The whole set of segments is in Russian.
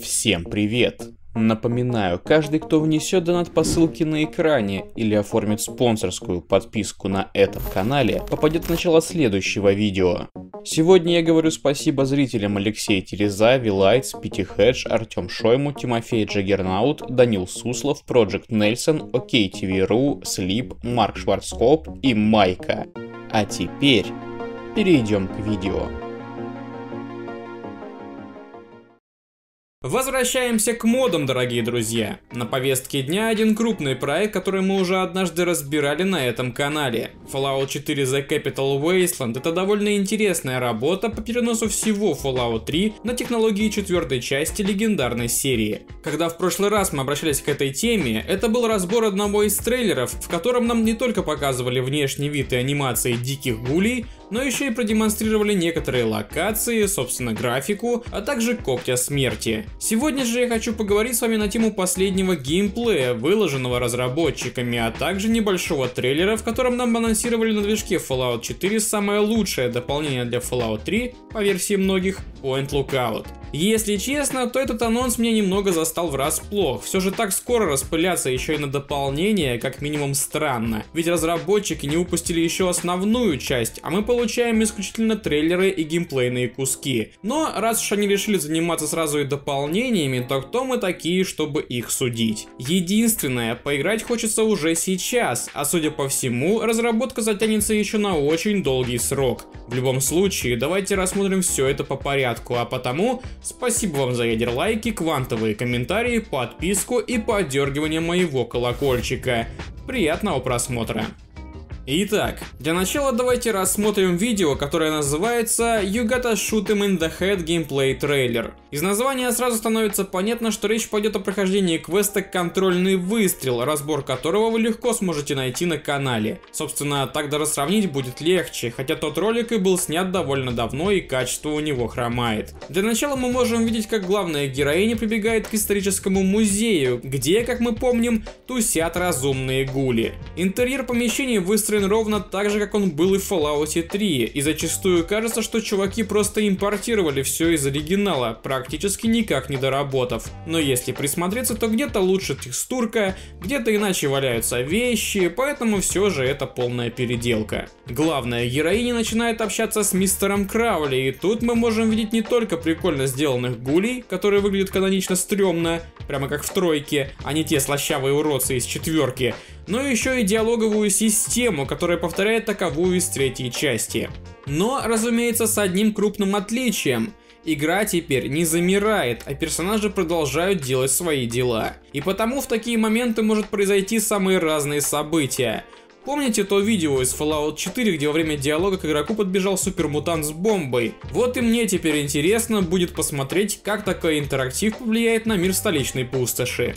Всем привет! Напоминаю, каждый, кто внесет донат по ссылке на экране или оформит спонсорскую подписку на этом канале, попадет в начало следующего видео. Сегодня я говорю спасибо зрителям Алексей Тереза, Вилайтс, Пити Хедж, Артем Шойму, Тимофей Джаггернаут, Данил Суслов, Проджект Нельсон, Окей ТВ.ру, Слип, Марк Шварцкоп и Майка. А теперь перейдем к видео. Возвращаемся к модам, дорогие друзья. На повестке дня один крупный проект, который мы уже однажды разбирали на этом канале. Fallout 4 The Capital Wasteland это довольно интересная работа по переносу всего Fallout 3 на технологии четвертой части легендарной серии. Когда в прошлый раз мы обращались к этой теме, это был разбор одного из трейлеров, в котором нам не только показывали внешний вид и анимации диких гулей, но еще и продемонстрировали некоторые локации, собственно графику, а также когтя смерти. Сегодня же я хочу поговорить с вами на тему последнего геймплея, выложенного разработчиками, а также небольшого трейлера, в котором нам анонсировали на движке Fallout 4 самое лучшее дополнение для Fallout 3, по версии многих, Point Lookout. Если честно, то этот анонс меня немного застал врасплох. Все же так скоро распыляться еще и на дополнение, как минимум странно. Ведь разработчики не упустили еще основную часть, а мы получаем исключительно трейлеры и геймплейные куски. Но раз уж они решили заниматься сразу и дополнениями, то кто мы такие, чтобы их судить? Единственное, поиграть хочется уже сейчас, а судя по всему, разработка затянется еще на очень долгий срок. В любом случае, давайте рассмотрим все это по порядку, а потому Спасибо вам за ядер лайки, квантовые комментарии, подписку и поддергивание моего колокольчика. Приятного просмотра! Итак, для начала давайте рассмотрим видео, которое называется You Gotta Shoot Him in the Head Gameplay Trailer. Из названия сразу становится понятно, что речь пойдет о прохождении квеста «Контрольный выстрел», разбор которого вы легко сможете найти на канале. Собственно, так даже сравнить будет легче, хотя тот ролик и был снят довольно давно и качество у него хромает. Для начала мы можем видеть, как главная героиня прибегает к историческому музею, где, как мы помним, тусят разумные гули. Интерьер помещения выстроен выстроен ровно так же, как он был и в Fallout 3, и зачастую кажется, что чуваки просто импортировали все из оригинала, практически никак не доработав. Но если присмотреться, то где-то лучше текстурка, где-то иначе валяются вещи, поэтому все же это полная переделка. Главная героиня начинает общаться с мистером Краули, и тут мы можем видеть не только прикольно сделанных гулей, которые выглядят канонично стрёмно, прямо как в тройке, а не те слащавые уродцы из четверки, но еще и диалоговую систему, которая повторяет таковую из третьей части. Но, разумеется, с одним крупным отличием. Игра теперь не замирает, а персонажи продолжают делать свои дела. И потому в такие моменты может произойти самые разные события. Помните то видео из Fallout 4, где во время диалога к игроку подбежал супермутант с бомбой? Вот и мне теперь интересно будет посмотреть, как такой интерактив повлияет на мир столичной пустоши.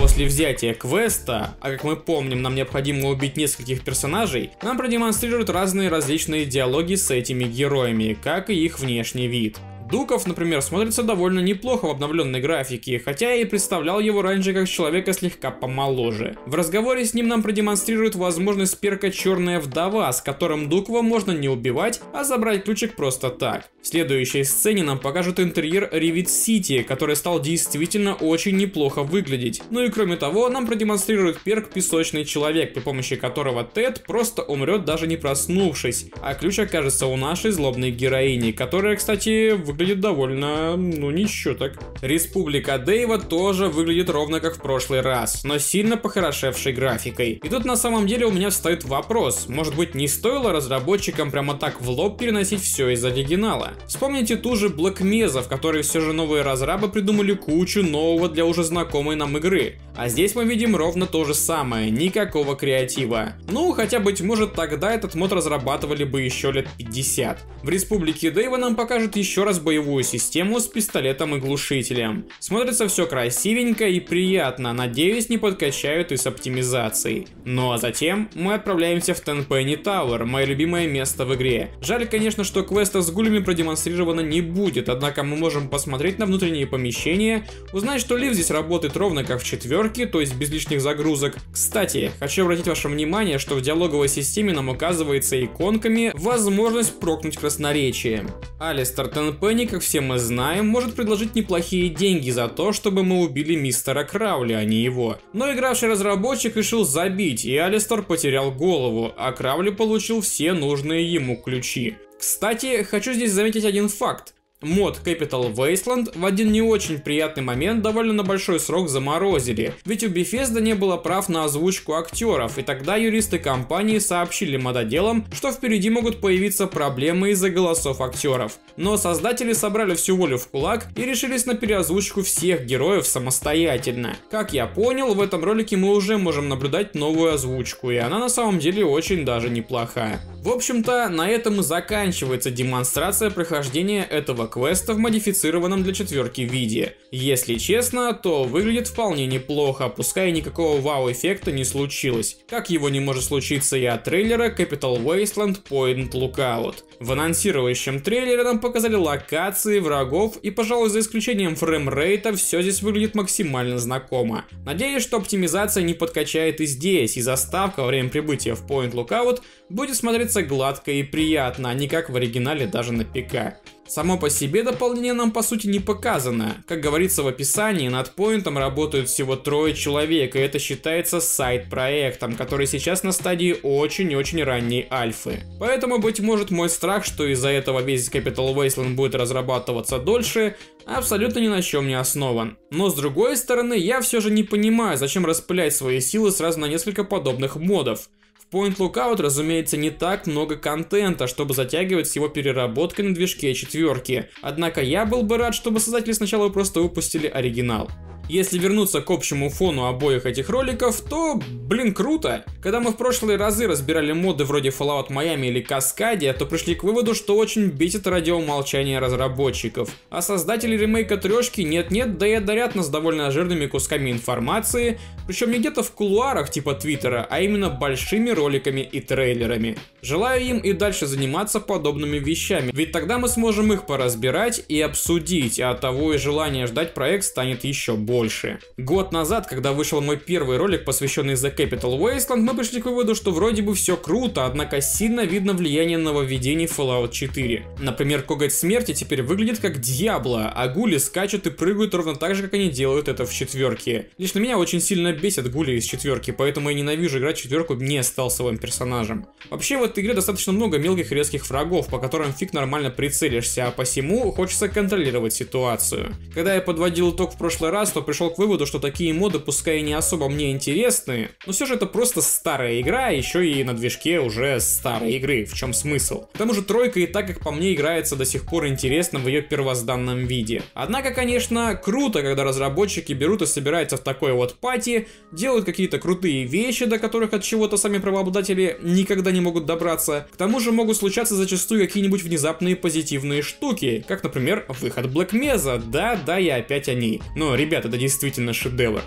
После взятия квеста, а как мы помним, нам необходимо убить нескольких персонажей, нам продемонстрируют разные различные диалоги с этими героями, как и их внешний вид. Дуков, например, смотрится довольно неплохо в обновленной графике, хотя я и представлял его раньше как человека слегка помоложе. В разговоре с ним нам продемонстрируют возможность перка Черная Вдова, с которым Дукова можно не убивать, а забрать ключик просто так. В следующей сцене нам покажут интерьер Ревит Сити, который стал действительно очень неплохо выглядеть. Ну и кроме того, нам продемонстрируют перк Песочный Человек, при помощи которого Тед просто умрет даже не проснувшись, а ключ окажется у нашей злобной героини, которая, кстати, в выглядит довольно, ну ничего так. Республика Дэйва тоже выглядит ровно как в прошлый раз, но сильно похорошевшей графикой. И тут на самом деле у меня встает вопрос, может быть не стоило разработчикам прямо так в лоб переносить все из оригинала? Вспомните ту же Black Mesa, в которой все же новые разрабы придумали кучу нового для уже знакомой нам игры. А здесь мы видим ровно то же самое, никакого креатива. Ну, хотя быть может тогда этот мод разрабатывали бы еще лет 50. В Республике Дэйва нам покажут еще раз боевую систему с пистолетом и глушителем. Смотрится все красивенько и приятно, надеюсь не подкачают и с оптимизацией. Ну а затем мы отправляемся в Tenpenny Tower, мое любимое место в игре. Жаль конечно, что квеста с гулями продемонстрировано не будет, однако мы можем посмотреть на внутренние помещения, узнать, что лифт здесь работает ровно как в четвертом четверки, то есть без лишних загрузок. Кстати, хочу обратить ваше внимание, что в диалоговой системе нам указывается иконками возможность прокнуть красноречие. Алистер Тенпенни, как все мы знаем, может предложить неплохие деньги за то, чтобы мы убили мистера Краули, а не его. Но игравший разработчик решил забить, и Алистер потерял голову, а Краули получил все нужные ему ключи. Кстати, хочу здесь заметить один факт. Мод Capital Wasteland в один не очень приятный момент довольно на большой срок заморозили, ведь у Bethesda не было прав на озвучку актеров, и тогда юристы компании сообщили мододелам, что впереди могут появиться проблемы из-за голосов актеров. Но создатели собрали всю волю в кулак и решились на переозвучку всех героев самостоятельно. Как я понял, в этом ролике мы уже можем наблюдать новую озвучку, и она на самом деле очень даже неплохая. В общем-то, на этом и заканчивается демонстрация прохождения этого квеста в модифицированном для четверки виде. Если честно, то выглядит вполне неплохо, пускай никакого вау-эффекта не случилось. Как его не может случиться и от трейлера Capital Wasteland Point Lookout. В анонсирующем трейлере нам показали локации, врагов и, пожалуй, за исключением фреймрейта, все здесь выглядит максимально знакомо. Надеюсь, что оптимизация не подкачает и здесь, и заставка во время прибытия в Point Lookout будет смотреться гладко и приятно, а не как в оригинале даже на ПК. Само по себе дополнение нам по сути не показано. Как говорится в описании, над поинтом работают всего трое человек, и это считается сайт-проектом, который сейчас на стадии очень-очень ранней альфы. Поэтому, быть может, мой страх, что из-за этого весь Capital Wasteland будет разрабатываться дольше, абсолютно ни на чем не основан. Но с другой стороны, я все же не понимаю, зачем распылять свои силы сразу на несколько подобных модов. Point Lookout, разумеется, не так много контента, чтобы затягивать с его переработкой на движке четверки. Однако я был бы рад, чтобы создатели сначала просто выпустили оригинал. Если вернуться к общему фону обоих этих роликов, то, блин, круто. Когда мы в прошлые разы разбирали моды вроде Fallout Miami или Cascadia, то пришли к выводу, что очень бесит радиомолчание разработчиков. А создатели ремейка трешки нет-нет, да и одарят нас довольно жирными кусками информации, причем не где-то в кулуарах типа Твиттера, а именно большими роликами и трейлерами. Желаю им и дальше заниматься подобными вещами, ведь тогда мы сможем их поразбирать и обсудить, а от того и желание ждать проект станет еще больше больше. Год назад, когда вышел мой первый ролик, посвященный The Capital Wasteland, мы пришли к выводу, что вроде бы все круто, однако сильно видно влияние нововведений Fallout 4. Например, коготь смерти теперь выглядит как Диабло, а гули скачут и прыгают ровно так же, как они делают это в четверке. Лично меня очень сильно бесят гули из четверки, поэтому я ненавижу играть четверку не стелсовым персонажем. Вообще в этой игре достаточно много мелких резких врагов, по которым фиг нормально прицелишься, а посему хочется контролировать ситуацию. Когда я подводил итог в прошлый раз, то пришел к выводу, что такие моды, пускай и не особо мне интересны, но все же это просто старая игра, еще и на движке уже старой игры, в чем смысл. К тому же тройка и так, как по мне, играется до сих пор интересно в ее первозданном виде. Однако, конечно, круто, когда разработчики берут и собираются в такой вот пати, делают какие-то крутые вещи, до которых от чего-то сами правообладатели никогда не могут добраться. К тому же могут случаться зачастую какие-нибудь внезапные позитивные штуки, как, например, выход Black Mesa. Да, да, я опять о ней. Но, ребята, это действительно шедевр.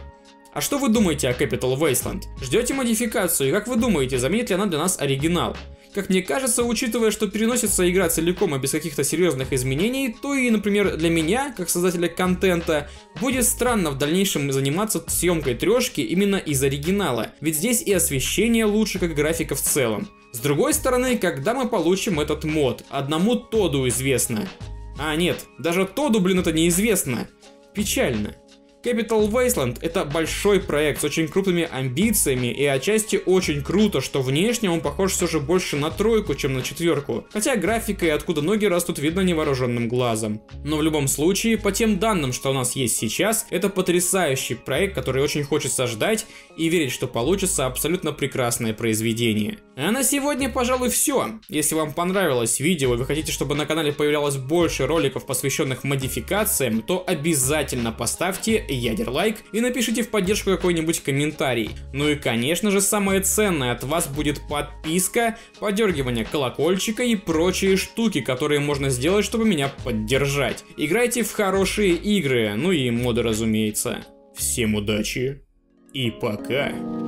А что вы думаете о Capital Wasteland? Ждете модификацию и как вы думаете, заменит ли она для нас оригинал? Как мне кажется, учитывая, что переносится игра целиком и без каких-то серьезных изменений, то и, например, для меня, как создателя контента, будет странно в дальнейшем заниматься съемкой трешки именно из оригинала, ведь здесь и освещение лучше, как графика в целом. С другой стороны, когда мы получим этот мод, одному Тоду известно. А нет, даже Тоду, блин, это неизвестно. Печально. Capital Wasteland это большой проект с очень крупными амбициями и отчасти очень круто, что внешне он похож все же больше на тройку, чем на четверку. Хотя графика и откуда ноги растут видно невооруженным глазом. Но в любом случае, по тем данным, что у нас есть сейчас, это потрясающий проект, который очень хочется ждать и верить, что получится абсолютно прекрасное произведение. А на сегодня, пожалуй, все. Если вам понравилось видео и вы хотите, чтобы на канале появлялось больше роликов, посвященных модификациям, то обязательно поставьте ядер лайк и напишите в поддержку какой-нибудь комментарий. Ну и конечно же самое ценное от вас будет подписка, подергивание колокольчика и прочие штуки, которые можно сделать, чтобы меня поддержать. Играйте в хорошие игры, ну и моды разумеется. Всем удачи и пока.